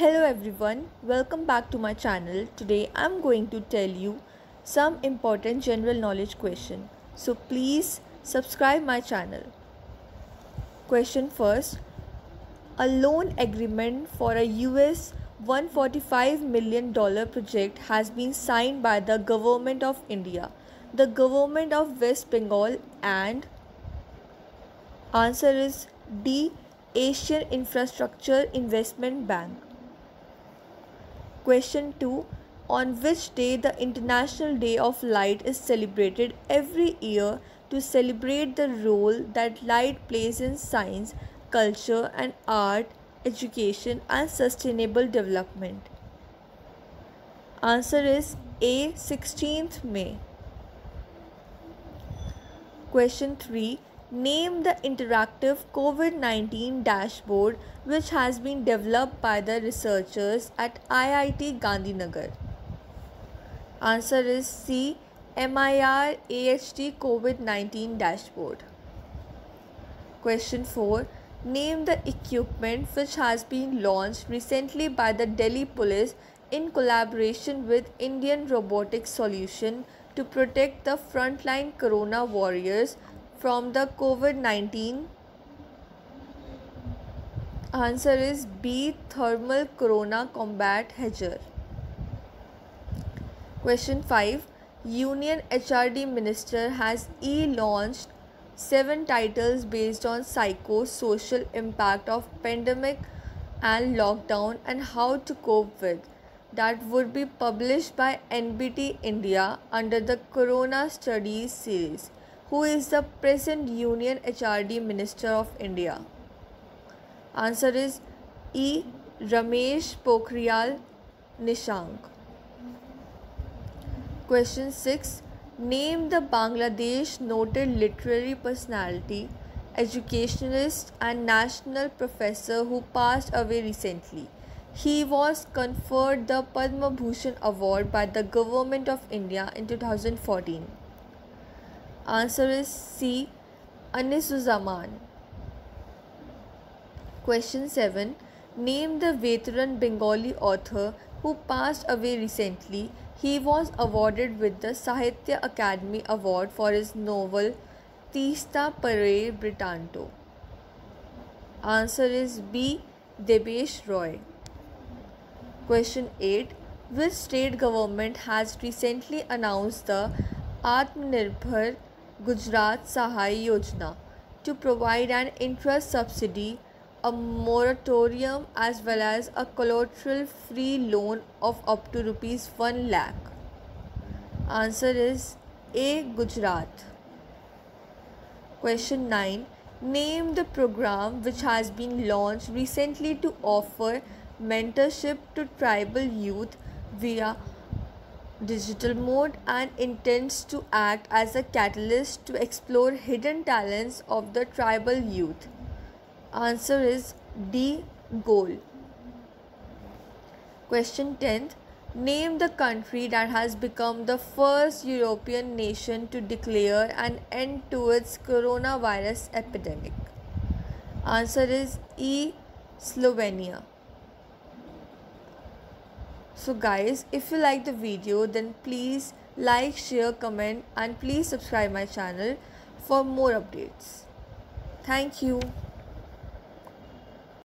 Hello everyone, welcome back to my channel. Today I'm going to tell you some important general knowledge question. So please subscribe my channel. Question first. A loan agreement for a US 145 million dollar project has been signed by the government of India, the government of West Bengal and answer is D Asian Infrastructure Investment Bank. Question 2 On which day the International Day of Light is celebrated every year to celebrate the role that light plays in science, culture, and art, education, and sustainable development? Answer is A 16th May. Question 3 Name the interactive COVID 19 dashboard which has been developed by the researchers at IIT Gandhinagar. Answer is C. MIR AHD COVID 19 dashboard. Question 4. Name the equipment which has been launched recently by the Delhi Police in collaboration with Indian Robotics Solution to protect the frontline corona warriors from the COVID 19? Answer is B. Thermal Corona Combat Hedger. Question 5. Union HRD Minister has e launched seven titles based on psycho-social impact of pandemic and lockdown and how to cope with that would be published by NBT India under the Corona Studies series who is the present Union HRD Minister of India? Answer is E. Ramesh Pokhriyal Nishank. Question 6. Name the Bangladesh noted literary personality, educationalist, and national professor who passed away recently. He was conferred the Padma Bhushan Award by the Government of India in 2014. Answer is C. Anisuzzaman. Question 7. Name the veteran Bengali author who passed away recently. He was awarded with the Sahitya Akademi Award for his novel Tista Pare Britanto. Answer is B. Debesh Roy. Question 8. Which state government has recently announced the Atmanirbhar Gujarat Sahay Yojana to provide an interest subsidy, a moratorium as well as a collateral free loan of up to rupees 1 lakh. Answer is A. Gujarat. Question 9. Name the program which has been launched recently to offer mentorship to tribal youth via digital mode and intends to act as a catalyst to explore hidden talents of the tribal youth. Answer is D. Goal. Question 10th. Name the country that has become the first European nation to declare an end to its coronavirus epidemic. Answer is E. Slovenia so guys if you like the video then please like share comment and please subscribe my channel for more updates. Thank you